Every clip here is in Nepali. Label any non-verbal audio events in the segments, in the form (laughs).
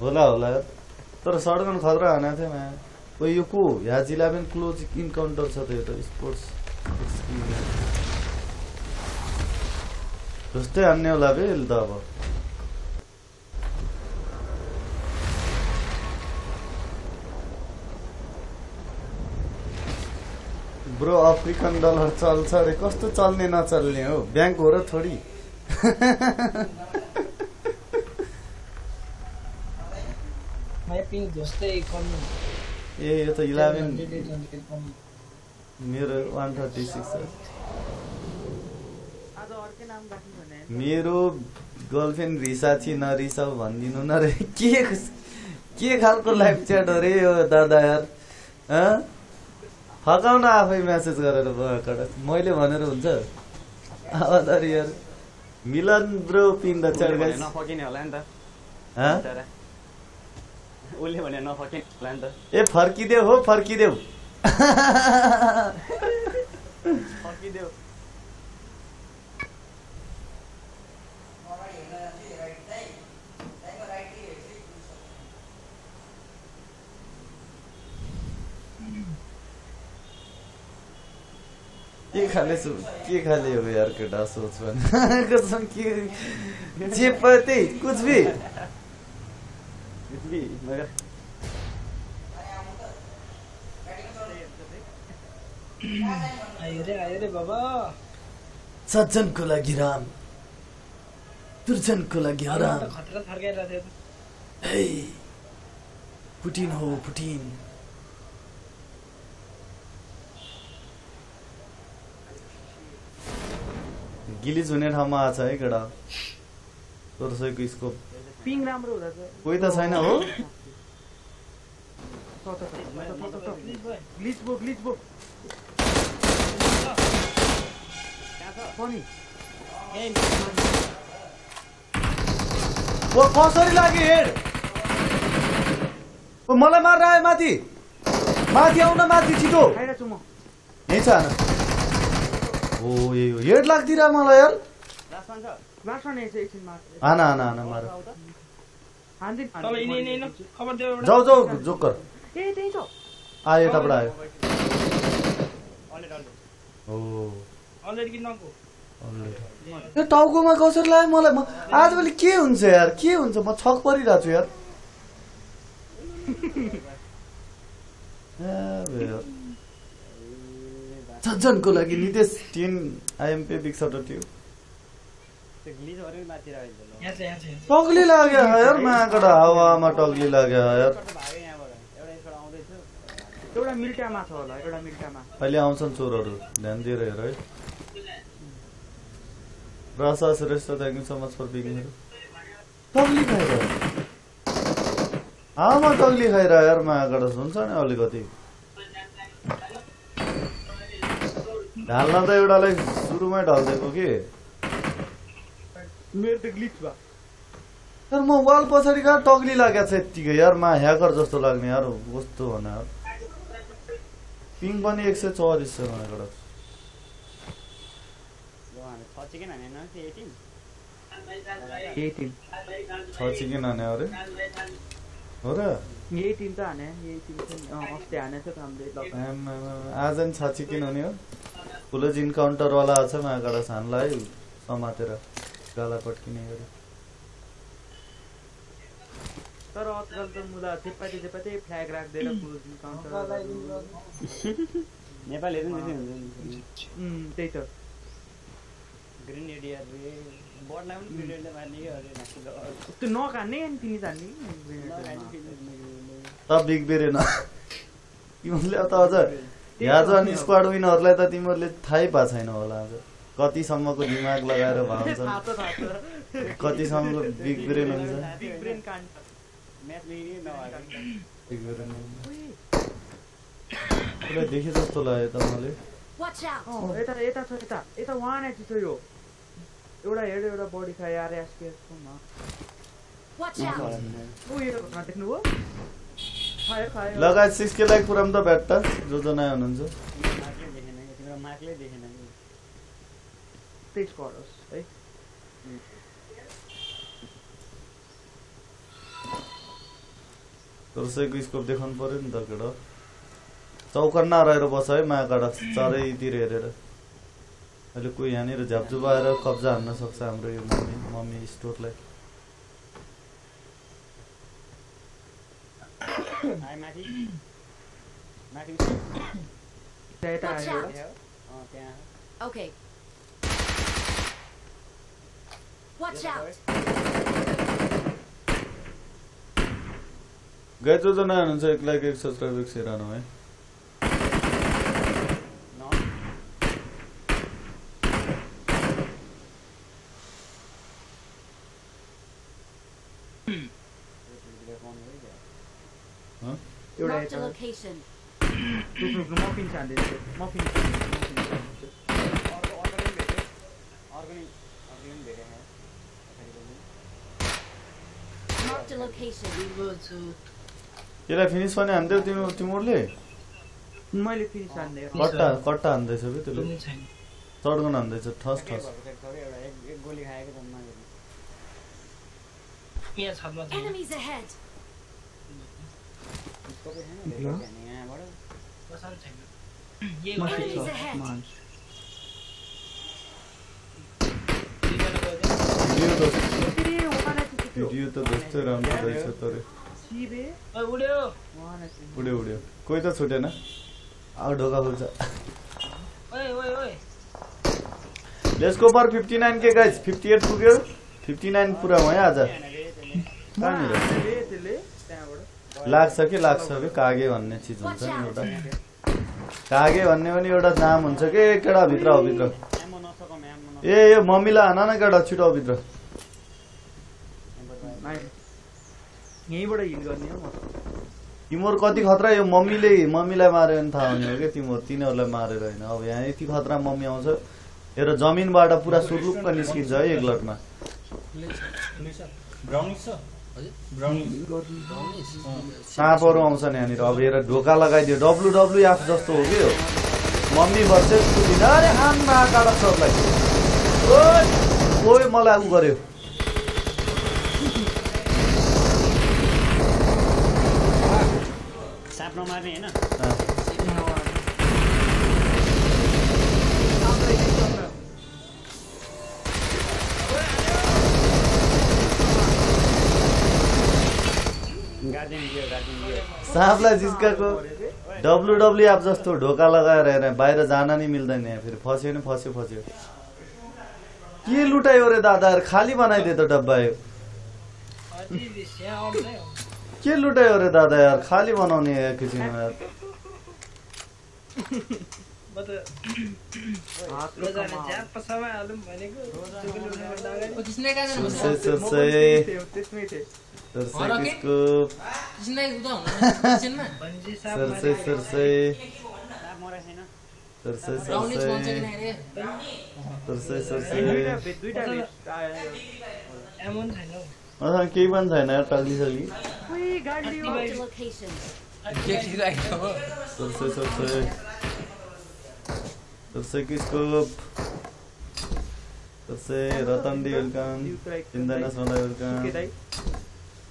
होला होला। तर सडकन खतरा हानेको थियो माया ओ यो को? ह्याज इलेभेन क्लोज इन्काउन्टर छ त यो त स्पोर्ट्स जस्तै हान्ने होला बे यसले त अब। ब्रो अफ्रिकन डलर चल्छ अरे। कस्तो चल्ने नचल्ने हो? ब्याङ्क हो र थोडी। (laughs) म्यापिङ जस्तै कम ए यो त इलेभेन 100 कम मेरो वान थर्टी सिक्स मेरो गर्लफ्रेन्ड रिसा छि नरिसा भनिदिनु न रे। (laughs) के के खालको लाइभ च्याट हो रे यो दादा यार? हँ? फकाउन आफै म्यासेज गरेर भएबाट मैले भनेर हुन्छ? आवाज यार। Milan bro pin the chat guys. नफकिने होला नि त। उसले भने नफकिने होला नि त। ए फर्किदेऊ हो फर्किदेऊ। फर्किदेऊ। के खाले सो के खाले हो यार केटा सोच भने। (laughs) कसम के जे पते कुछ भी मगर आयो रे आयो रे बाबा सज्जनको लागि राम। दुर्जनको लागि हराम। हे पुटिन हो पुटिन। गिलिज हुने ठाउँमा आएको छ है केटा तोर्सैको स्कोप। पिङ राम्रो हुँदा कोही त छैन हो। ग्लिच बो ग्लिच बो पनि। ओ कसरी लाग्यो हेड ओ मलाई मारेर आयो माथि। माथि आउन माथि छिटो। खाइरहेको छु म यहीँ छ ओ हेड लाग्दिरह मलाई यार वान यसो एकछिन मार। मार जाऊ जाऊ जोकर ए त्यही छ। आयो यताबाट आयो। अलरेडी ए टाउकोमा कसरी लाग्यो मलाई? म आजभोलि के हुन्छ यार? के हुन्छ? म छक परिरहेको छु यार। (laughs) सज्जनको लागि नितेश टिन आइएमपी बिग यहाँ छ। टग्ली लाग्यो यार? (laughs) माकड हावामा टग्ली लाग्यो यार? त भाग्यो यहाँबाट। एउटा स्कोर आउँदैछ। एउटा मिल्टामा छ होला एउटा मिल्टामा। अहिले आउँछन् चोरहरू। ध्यान दिएर हेर है। मच फर बिगिङ टग्ली खाइरह हावामा टग्ली खाइरह यार माकड हुन्छ नि अलिकति ढाल्न त एउटालाई सुरुमै ढल्दिएको कि मेरो त ग्लिच भयो तर म वाल पछाडि कहाँ टग्ली लागेको छ यत्तिकै यार मा ह्याकर जस्तो लाग्ने यार कस्तो भने यार पिङ पनि एक सय चौवालिस छ छ चिकन हाने न त्यो एटिन एटिन छ चिकन हाने अरे हो र एटिन त हाने एटिन छ नि अँ, अस्ति हानेको थियो त हामीले आज नि छ चिकन हुने हो ठुलो जिन काउन्टरवाला छ माकड छानलाई समातेर गाला पट्किने गरे तर आजकल त मुला चेपाटी चेपाटी फ्ल्याग राख्दैन काउन्टर नेपालीहरू पनि त्यस्तै हुन्छ त्यही त ग्रिन एडियर रे बर्डलाई पनि ग्रिनेडले मार्ने कि अरे नाच्नु त्यो नखाने अनि तिमी जान्ने त बिग बेरेन तिमीले त अझ याज अनि स्क्वाड विनरलाई त तिमीहरूले थाहै पाएको छैन होला आज कतिसम्मको दिमाग लगाएर भाउँछन् थाहा छ, थाहा छ। कतिसम्मको बिग ब्रेन हुन्छ देखे जस्तो लाग्यो त मैले Watch out! अँ, यता यता छ यता यता वान एच छ यो एउटा हेड एउटा बडी खायो आर एसकेएसकोमा Watch out! ऊ यो घटना देख्नुभयो खायो खायो। लगायत सिक्सके लागि पुराम त भेट्टा जो जो नयाँ हुनुहुन्छ। मार्कले देखेन कि तिम्रो मार्कले देखेन कि तेज गरोस् है। तोर्सेको स्कोप देखाउनु पर्यो नि त केटा चौकन्ना रहेर बस है माकाडा चारैतिर हेरेर। अहिले कोही यहाँनिर झ्यापझुप आएर कब्जा हान्न सक्छ हाम्रो यो मम्मी मम्मी स्टोरलाई? Watch Okay. Watch out! गाई जना हुनुहुन्छ एक लाख एक सब्सक्राइब एक सेरानो है न हँ? एउटा Marked a यता location. मफिन छान्दैछु मफिन छान्दैछु अर्को अर्को पनि पनि भेटेँ. यसलाई फिनिस पनि हान्थ्यौ तिम्रो तिमीहरूले मैले फेरि छान्दै कट्टा कट्टा हान्दैछ कि त्यसले? चड्गन हान्दैछ ठस ठस। गोली खाएको भिडियो त जस्तै राम्रो रहेछ तर उड्यो। उड्यो कोही त छुटेन अब ढोका खुल्छ गो फर फिफ्टी नाइन के गाइज फिफ्टी एट पुग्यो फिफ्टी नाइन पुरा भयो आज कहाँनिर लाग्छ कि लाग्छ कि कागे भन्ने चिज हुन्छ नि एउटा? कागे भन्ने पनि एउटा नाम हुन्छ कि केटा भित्र हो भित्र ए यो मम्मीलाई हान न केटा छिटो भित्र। यहीँबाट गर्ने हो तिमीहरू कति खतरा यो मम्मीले मम्मीलाई माऱ्यो भने थाहा हुने हो कि तिमीहरू तिनीहरूलाई मारेर होइन। अब यहाँ यति खतरा मम्मी आउँछ। हेर जमिनबाट पुरा सुर्लुक्क निस्किन्छ है एक लटमा। साँपहरू आउँछन् यहाँनिर। अब हेर ढोका लगाइदियो। डब्लु डब्लु एफ जस्तो हो कि मम्मी बस्छ सुतिन अरे सरलाई। ओइ ओइ मलाई उ गर्यो। साप नमार्ने होइन। साँपलाई जिस्काएको। डब्लु डब्लु एफ जस्तो ढोका लगाएर हेर बाहिर जान नि मिल्दैन यहाँ फेरि। फस्यो नि फस्यो फस्यो। के लुटायो रे दादाहरू खाली बनाइदियो त डब्बा यो। के लुटायो रे दादा यार? खाली बनाउने एकैछिनमा यार सुर्से सुर्से। सुर्से और के? किसको किसने उदा हुनु किचन में भनेपछि साप सुर्से मारेको। सुर्से साप मरेको छैन सुर्से ब्राउनी कौन सा सुर्से नहीं रे सुर्से दुईटा सुर्से भेट- दुईटा भेट आयो। एमो पनि छैन हौ। मसँग केही पनि छैन सुर्से सुर्से किसको सुर्से रतन डी वेलकम वेलकम दाइ।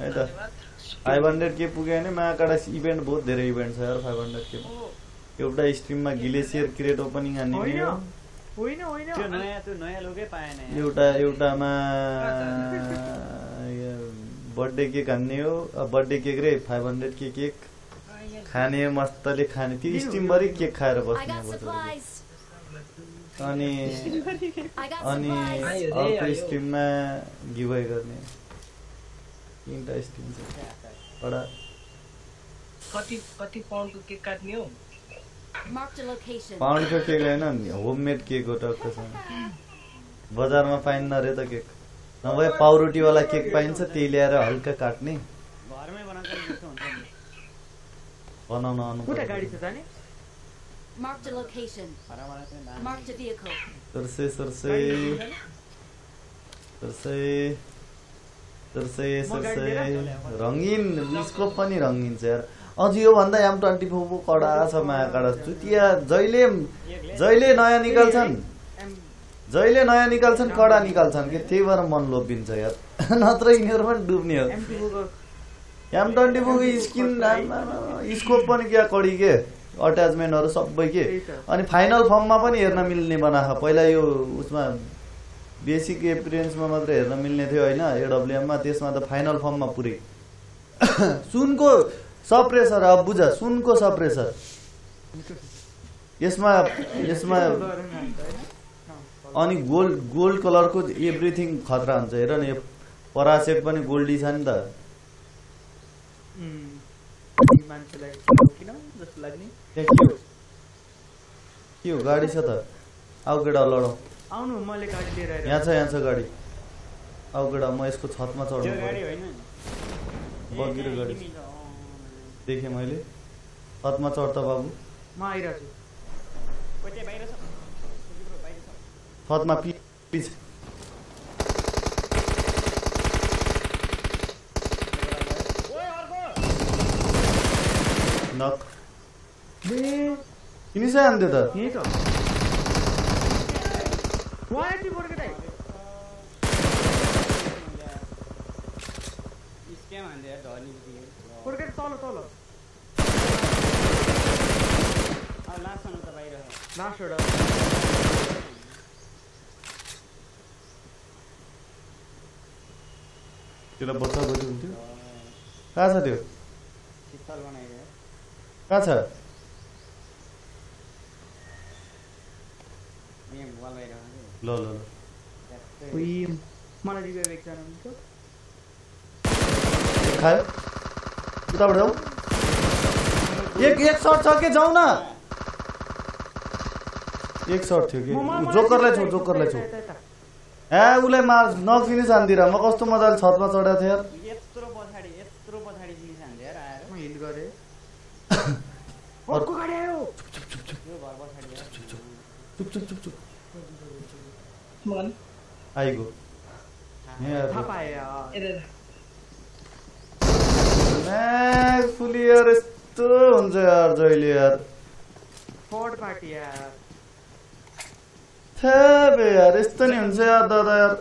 है त फाइभ हन्ड्रेड के पुग्यो भने महाकाडा इभेन्ट बहुत धेरै इभेन्ट छ यार फाइभ हन्ड्रेड के। एउटा स्ट्रिममा ग्लेसियर क्रिएट ओपनिङ हान्ने होइन हो होइन होइन त्यो नयाँ त्यो नयाँ लुकै पाएन यहाँ। एउटा एउटामा बर्थडे केक हान्ने हो। बर्थडे केक रे फाइभ हन्ड्रेड के केक खाने मस्तले खाने। त्यो स्टिमभरि केक खाएर बस्ने. अनि अनि अर्को। स्ट्रिममा गिभवे गर्ने तिनवटा स्ट्रिम छ। एउटा कति कति पाउन्डको केक काट्ने हो. पाउन्डको केक होइन होममेड केक हो टक्कसँग बजारमा पाइन्न रे त केक। नभए पाउरोटीवाला केक पाइन्छ त्यही ल्याएर हल्का काट्ने। बनाउन आउनु. सर्से सर्से। सर्से। सर्से सर्से रङ्गिन स्कोप पनि रङ्गिन छ यार। अझ योभन्दा एम ट्वेन्टी फोर पो कडा छ माया कडा। चुतिया जहिले जहिले नयाँ निकाल्छन्। जहिले नयाँ निकाल्छन् कडा निकाल्छन् कि त्यही भएर मन लोभिन्छ यार। (laughs) नत्र यिनीहरू पनि डुब्ने हो। एम ट्वेन्टी फोरको स्किन स्कोप पनि क्या कडी के? अट्याचमेन्टहरू सबै के। अनि फाइनल फर्ममा पनि हेर्न मिल्ने बनाएको। पहिला यो उसमा बेसिक एपिरियन्समा मात्रै हेर्न मिल्ने थियो होइन एडब्लुएममा त्यसमा त फाइनल फर्ममा पुरै। सुनको सप्रेसर अब बुझ सुनको सप्रेसर। यसमा यसमा अनि गोल्ड गोल्ड कलरको एभ्रिथिङ खतरा हुन्छ। हेर न यो परासेट पनि गोल्डी छ नि त। के हो? गाडी छ त। आऊ केटा लडौँ। आउनु मैले गाडी लिएर आएर यहाँ छ यहाँ छ गाडी। आऊ केटा म यसको छतमा चढ्नु गाडी होइन बगी र गाडी देखेँ मैले। छतमा चढ त बाबु। म आइरहेको छु। छतमा पि पिछ नक किन चाहिँ हान्थ्यो त। यही त। वान एट्टी फोर केटा स्क्याम हान्दै यार फोर केटा तल तल अब लास्टसम्म त बाहिर छ लास्ट एउटा त्यसलाई बच्चा बच्चा हुन्थ्यो कहाँ छ त्यो कहाँ छ यहाँ वाल बाहिर ल ल उही मलाई एकजना खायो? उताबाट जाउँ एक एक सर्ट छ के जाउँ न? एक सर्ट थियो कि? जोकरलाई छौ जोकरलाई छौ। ए उसलाई मार नफिनिस हान्दिर म कस्तो मजाले छतमा चढाएको थिएँ यार। यत्रो पछाडि यत्रो पछाडि जिनिस हान्छ यार आएर। म हिल गरेँ। (laughs) अर्को- अर्को गाडी आयो। यो घर पछाडि यार। चुप चुप चुप। चुप मन आइगो यहाँ थाहा पाएँ यार। हेरेर म्याग फुली यार यस्तो हुन्छ यार जहिले यार थर्ड पार्टी यार थ्या बे यार यस्तो नि हुन्छ यार दादा यार